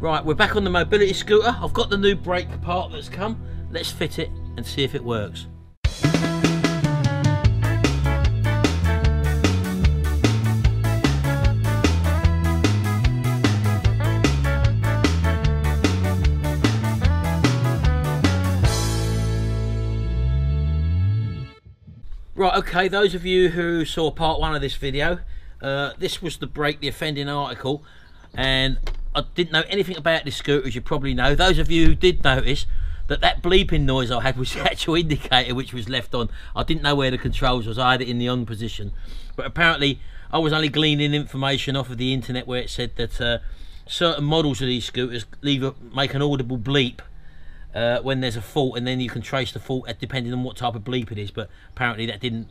Right, we're back on the mobility scooter. I've got the new brake part that's come. Let's fit it and see if it works. Right, okay, those of you who saw part one of this video, uh, this was the brake, the offending article, and I didn't know anything about this scooter, as you probably know. Those of you who did notice that that bleeping noise I had was the actual indicator which was left on. I didn't know where the controls was. It in the on position, but apparently I was only gleaning information off of the internet where it said that uh, certain models of these scooters leave a, make an audible bleep uh, when there's a fault, and then you can trace the fault depending on what type of bleep it is. But apparently that didn't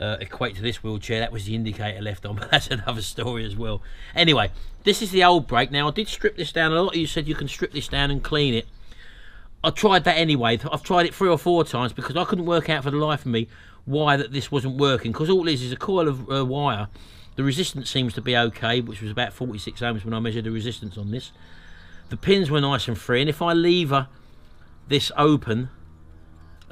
uh, equate to this wheelchair. That was the indicator left on, but that's another story as well. Anyway, this is the old brake. Now I did strip this down. A lot of you said you can strip this down and clean it. I tried that anyway. I've tried it three or four times because I couldn't work out for the life of me why that this wasn't working. Because all it is is a coil of uh, wire. The resistance seems to be okay, which was about 46 ohms when I measured the resistance on this. The pins were nice and free, and if I lever this open,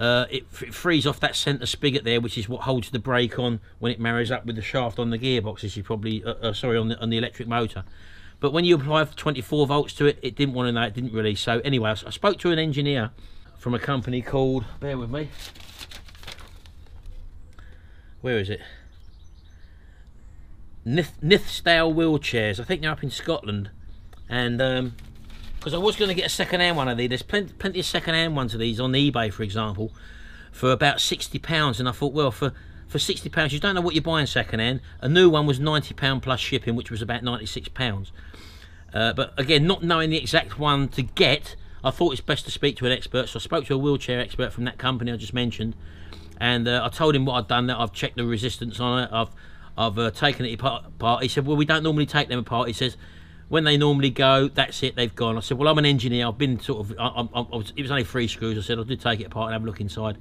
uh, it, it, frees off that centre spigot there, which is what holds the brake on when it marries up with the shaft on the gearbox. As you probably, uh, uh, sorry, on the on the electric motor. But when you apply 24 volts to it, it didn't want to know, it didn't release. So anyway, I spoke to an engineer from a company called, bear with me, where is it? Nith Nithsdale Wheelchairs. I think they're up in Scotland. And because I was going to get a second-hand one of these. There's plenty, plenty of second-hand ones of these on eBay, for example, for about £60. And I thought, well, for for £60 you don't know what you're buying second hand a new one was £90 plus shipping which was about £96 uh, but again not knowing the exact one to get I thought it's best to speak to an expert. So I spoke to a wheelchair expert from that company I just mentioned and uh, I told him what I'd done that I've checked the resistance on it. I've I've uh, taken it apart. He said well we don't normally take them apart. He says when they normally go, that's it, they've gone. I said, well, I'm an engineer. I've been sort of, I, I, I was, it was only three screws. I said, I did take it apart and have a look inside.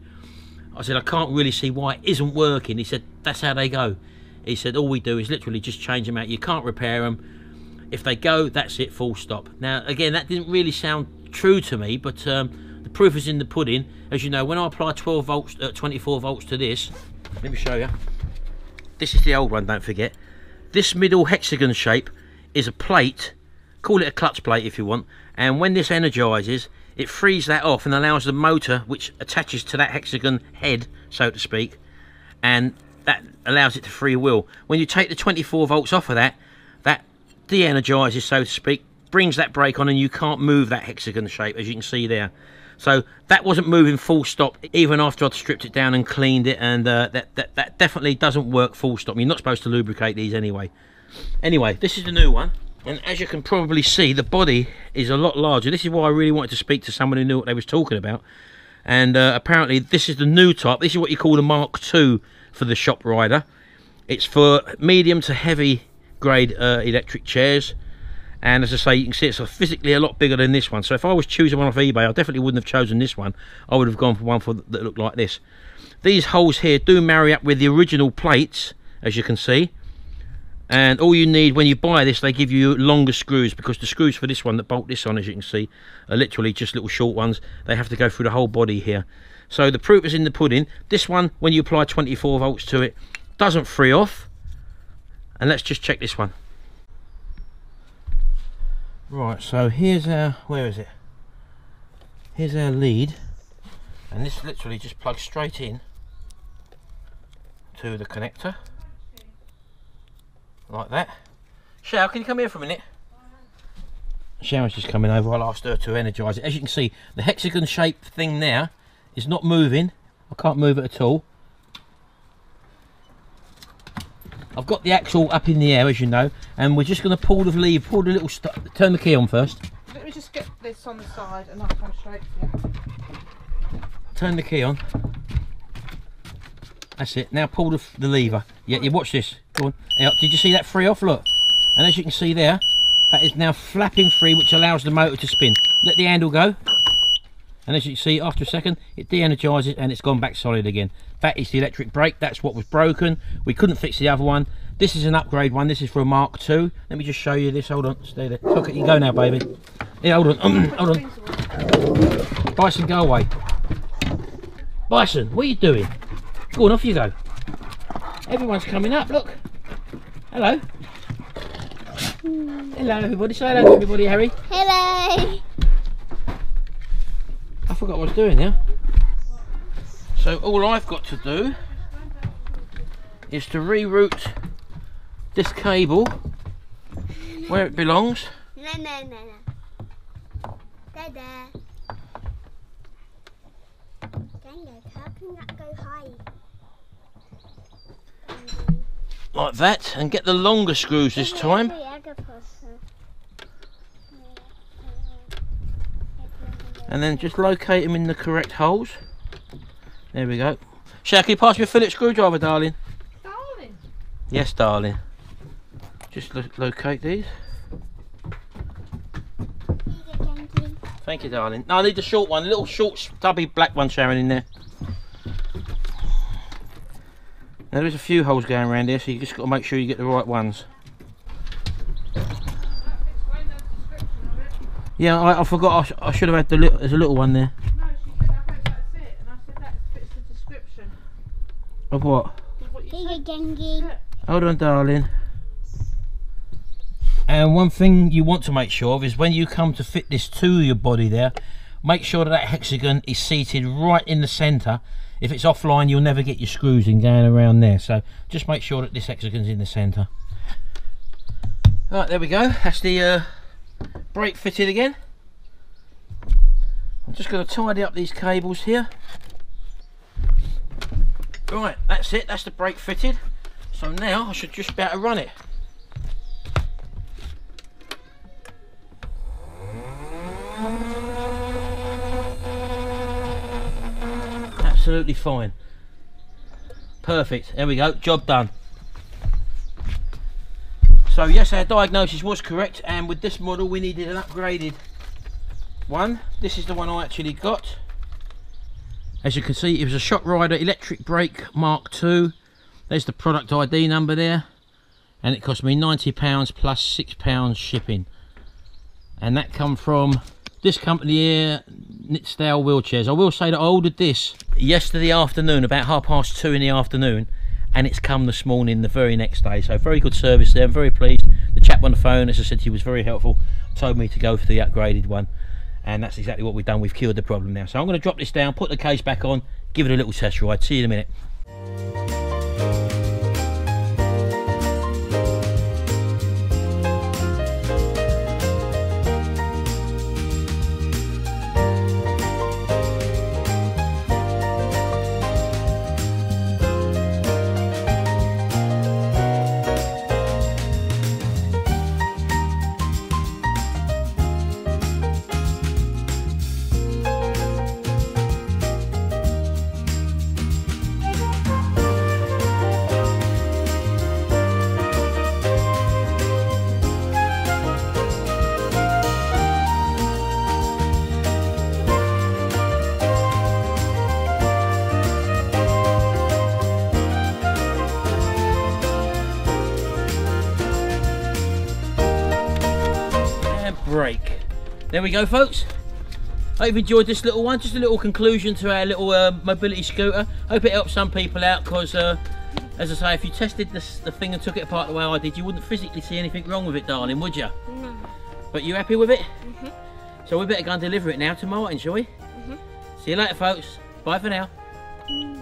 I said, I can't really see why it isn't working. He said, that's how they go. He said, all we do is literally just change them out. You can't repair them. If they go, that's it, full stop. Now, again, that didn't really sound true to me, but um, the proof is in the pudding. As you know, when I apply 12 volts, uh, 24 volts to this, let me show you. This is the old one, don't forget. This middle hexagon shape is a plate, call it a clutch plate if you want, and when this energizes, it frees that off and allows the motor which attaches to that hexagon head so to speak and that allows it to free wheel when you take the 24 volts off of that that de-energizes so to speak brings that brake on and you can't move that hexagon shape as you can see there. So that wasn't moving full stop even after I'd stripped it down and cleaned it and uh, that, that, that definitely doesn't work full stop. You're not supposed to lubricate these anyway anyway this is the new one and as you can probably see the body is a lot larger. This is why I really wanted to speak to someone who knew what they was talking about. And uh, apparently this is the new type. This is what you call the Mark II for the Shoprider. It's for medium to heavy grade uh, electric chairs. And as I say you can see it's physically a lot bigger than this one. So if I was choosing one off eBay I definitely wouldn't have chosen this one. I would have gone for one for that looked like this. These holes here do marry up with the original plates as you can see and all you need when you buy this they give you longer screws because the screws for this one that bolt this on as you can see are literally just little short ones. They have to go through the whole body here. So the proof is in the pudding. This one when you apply 24 volts to it doesn't free off. And let's just check this one. Right so here's our where is it? Here's our lead. And this literally just plugs straight in to the connector like that. Shao, can you come here for a minute? Shao's just coming over. I'll ask her to energise it. As you can see, the hexagon shaped thing there is not moving. I can't move it at all. I've got the axle up in the air, as you know, and we're just going to pull the lever, pull the little, turn the key on first. Let me just get this on the side and I'll come straight for you. Turn the key on. That's it. Now pull the, the lever. Yeah, you watch this. Go on. Uh, did you see that free off? Look. And as you can see there, that is now flapping free, which allows the motor to spin. Let the handle go. And as you can see, after a second, it de-energizes and it's gone back solid again. That is the electric brake. That's what was broken. We couldn't fix the other one. This is an upgrade one. This is for a Mark II. Let me just show you this. Hold on. Stay there. Look, at you go now, baby. Yeah, hold on. hold on. Bison, go away. Bison, what are you doing? Go on, off you go. Everyone's coming up, look. Hello. Hello, everybody. Say hello to everybody, Harry. Hello. I forgot what I was doing now. So all I've got to do is to reroute this cable where it belongs. No, no, no, no. Daniel, how can that go high? like that and get the longer screws this time. and then just locate them in the correct holes. There we go. Shaq, can you pass me a Phillips screwdriver darling? Darling. yes darling. Just lo locate these thank you darling no I need the short one a little short stubby black one Sharon in there now there's a few holes going around here so you just got to make sure you get the right ones Explain the description of it. Yeah, I, I forgot. I, sh I should have had the little. There's a little one there. No, she said, I hope that's it. And I said, that fits the description. Of what? Of what you Gengi. Hold on, darling. And one thing you want to make sure of is when you come to fit this to your body there, make sure that that hexagon is seated right in the centre. If it's offline, you'll never get your screws in going around there. So just make sure that this hexagon's in the centre. all right there we go. That's the uh, brake fitted again. I'm just going to tidy up these cables here. Right, that's it. That's the brake fitted. So now I should just be able to run it. Absolutely fine. Perfect. There we go. Job done. So yes, our diagnosis was correct, and with this model we needed an upgraded one. This is the one I actually got. As you can see, it was a Shoprider electric brake Mark II. There's the product ID number there, and it cost me £90 plus £6 shipping. And that come from this company here, Nithsdale Wheelchairs. I will say that I ordered this yesterday afternoon, about half past two in the afternoon, and it's come this morning the very next day. So very good service there. I'm very pleased. The chap on the phone, as I said, he was very helpful. Told me to go for the upgraded one, and that's exactly what we've done. We've cured the problem now. So I'm going to drop this down, put the case back on, give it a little test ride. See you in a minute. There we go, folks. Hope you've enjoyed this little one. Just a little conclusion to our little uh, mobility scooter. Hope it helps some people out because, uh, as I say, if you tested this, the thing and took it apart the way I did, you wouldn't physically see anything wrong with it, darling, would you? No. But you happy with it? Mhm. So we better go and deliver it now to Martin, shall we? Mhm. See you later, folks. Bye for now. Mm.